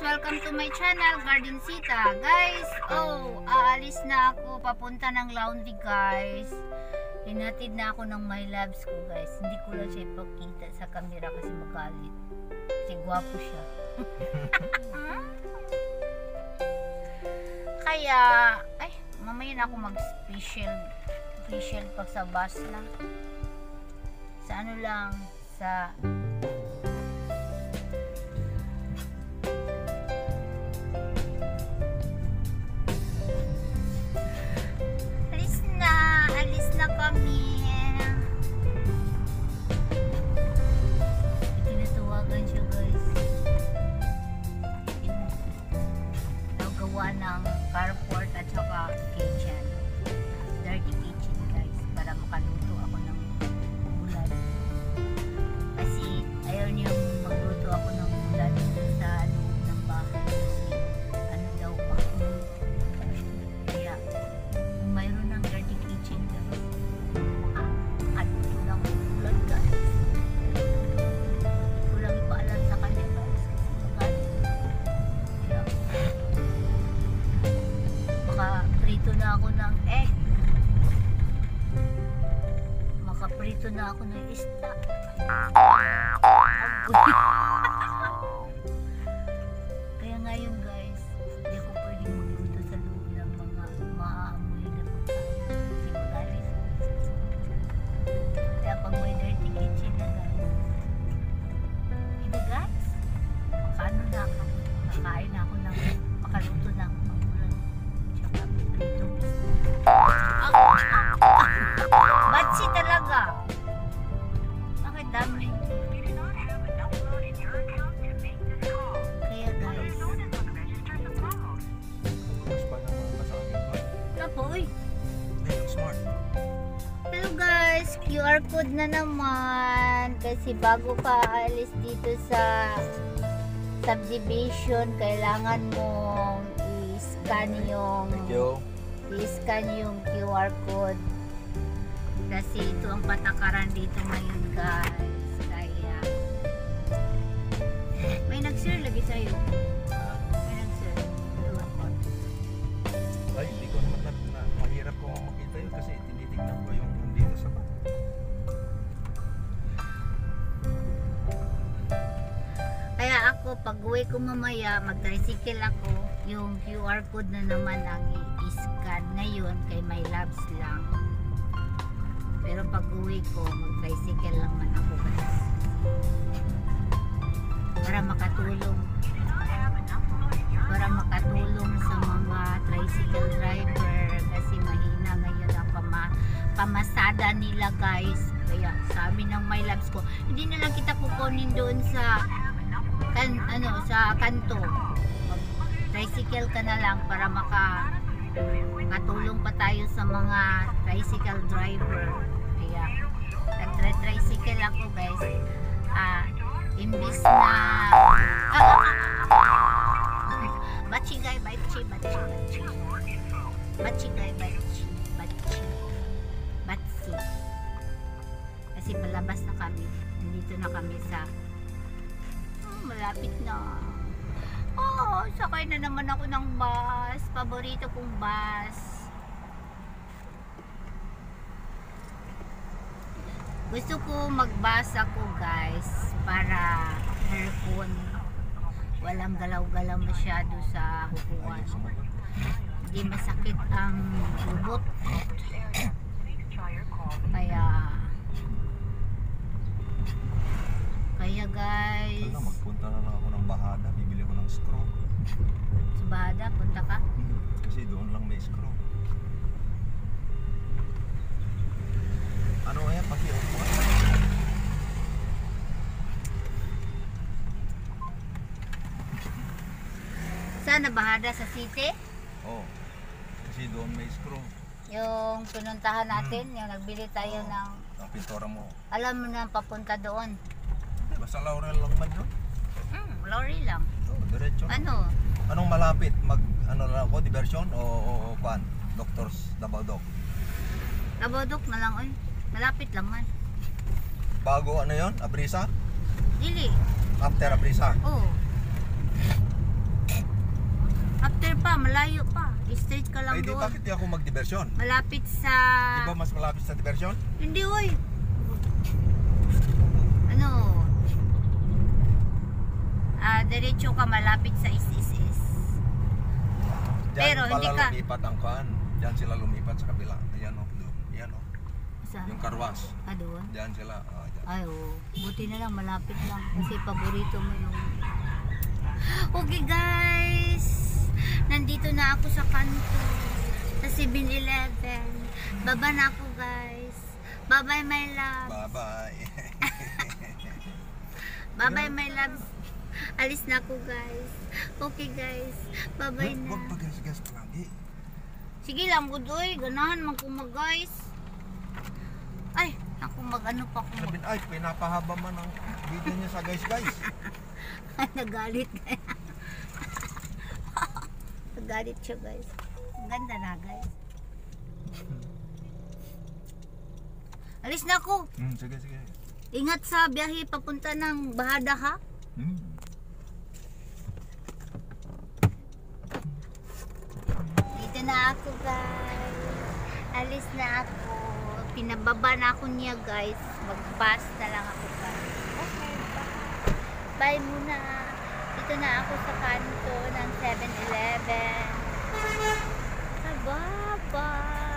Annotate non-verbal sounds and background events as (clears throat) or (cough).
Welcome to my channel, Garden Sita. Guys, oh, aalis na ako papunta ng laundry, guys. Hinatid na ako ng my loves ko, guys. Hindi ko lang siya ipakita sa camera kasi magalit. Kasi gwapo siya. (laughs) Kaya, ay, mamaya na ako mag-special special pag sa bus na. Sa ano lang, sa na ako ng isda. (laughs) Kaya ngayon guys, hindi ako pwedeng magluto sa loob ng mga maaamoy na pagkain. Magalit. Kaya pag may dirty kitchen na guys, hindi guys, makaano na ako. Makain na ako ng makaluto na ako ng ulan. Tsaka prito. Batsi talaga. QR code na naman kasi bago ka alis dito sa subdivision, kailangan mong i-scan yung i-scan yung QR code. Kasi ito ang patakaran dito ngayon guys. Kaya may nag-share lagi sa'yo. Ako, pag uwi ko mamaya, mag-tricycle ako, yung QR code na naman ang i-scan ngayon kay My Labs lang. Pero pag uwi ko, mag-tricycle lang man ako guys. Para makatulong. Para makatulong sa mga tricycle driver kasi mahina ngayon ang pama, pamasada nila guys. Kaya sabi ng My Labs ko, hindi na lang kita kukunin doon sa kan ano sa kanto. Tricycle ka na lang para maka matulong pa tayo sa mga tricycle driver. Kaya nagtre-tricycle ako guys. Ah imbis na (laughs) ah, bachigay bachi bachi bachi bachigay bachi bachi batsi kasi palabas na kami. Nandito na kami sa malapit na. Oh, sakay na naman ako ng bus. Paborito kong bus. Gusto ko mag-bus ako, guys, para aircon. Walang galaw-galaw masyado sa hukuan. Hindi masakit ang bubot. (clears throat) Kaya guys, Ano, magpunta na lang ako ng Bahada, bibili ko ng screw. sa Bada, punta ka. Hmm, kasi doon lang may screw. Ano kaya pakiupuan? Saan nabahada sa city? Oo. Oh, kasi doon may screw. Yung pinuntahan natin, yung nagbili tayo ng, Ang pintura mo. alam mo na papunta doon. Basta Laurel lang man yun. Lorry lang. Oo, diretso. Ano? Anong malapit? Mag, ano lang ako, diversion o, o, o pan? Doctors Dabadok. Labodok na lang, oy. Malapit lang man. Bago ano yon Abrisa? Dili. After Abrisa. Oh. malayo pa. Straight ka lang Ay, di doon. bakit di ako magdibersyon? Malapit sa... Di ba mas malapit sa diversyon? Hindi, oy. Ano? Ah, diretso ka malapit sa ISIS. Diyan Pero hindi ka- lumipat ang kan. Diyan sila lumipat sa kabila. Ayan o. doon. Ayan o. Sa? Yung karwas. Ah, doon? Diyan sila. ah, diyan. Ay, oo. Buti na lang, malapit lang. Kasi paborito mo yung... Okay, guys. Nandito na ako sa kanto. Sa 7-Eleven. Baba na ako, guys. Bye-bye, my love. Bye-bye. (laughs) Bye-bye, my loves. (laughs) Alis na ako, guys. Okay, guys. Bye-bye na. Huwag pagas-gas palagi. Sige lang, Budoy. Ganahan man ko mag, guys. Ay, ako mag-ano pa ako. Sabi ay, pinapahaba man ang video niya sa guys guys. (laughs) Nagalit kaya. (laughs) Nagalit siya, guys. Ang ganda na, guys. Alis na ako. Hmm, sige, sige. Ingat sa biyahe papunta ng Bahada, ha? Hmm. Dito na ako, guys. Alis na ako. Pinababa na ako niya, guys. Mag-bus na lang ako, guys. Okay, bye. Bye muna. Dito na ako sa kanto ng 7-Eleven. Bye-bye.